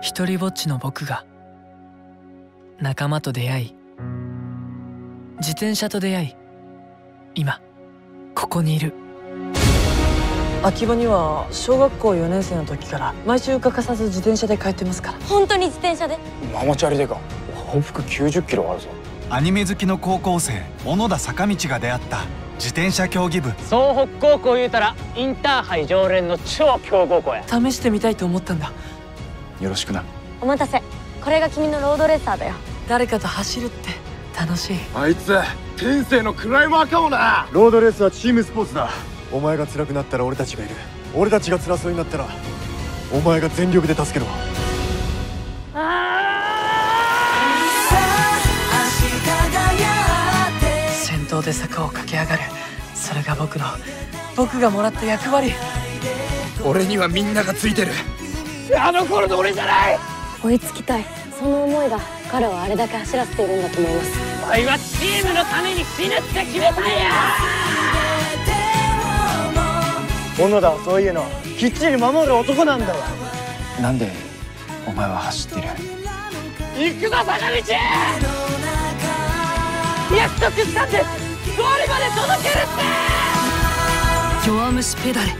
一人ぼっちの僕が仲間と出会い自転車と出会い今ここにいる。秋葉には小学校4年生の時から毎週欠かさず自転車で通ってますから。本当に自転車で？ママチャリでか。往復90キロあるぞ。アニメ好きの高校生小野田坂道が出会った自転車競技部。総北高校言うたらインターハイ常連の超強豪校や。試してみたいと思ったんだよろしくな。お待たせ。これが君のロードレーサーだよ。誰かと走るって楽しい。あいつ天性のクライマーかもなロードレースはチームスポーツだ。お前が辛くなったら俺たちがいる。俺たちが辛そうになったらお前が全力で助けろ。先頭で坂を駆け上がる。それが僕の僕がもらった役割。俺にはみんながついてるあの頃の俺じゃない！追いつきたい。その思いが彼をあれだけ走らせているんだと思います。お前はチームのために死ぬって決めたんや！小野田はそういうのきっちり守る男なんだわなんでお前は走ってる？行くぞ坂道！約束したんですゴールまで届けるって！弱虫ペダル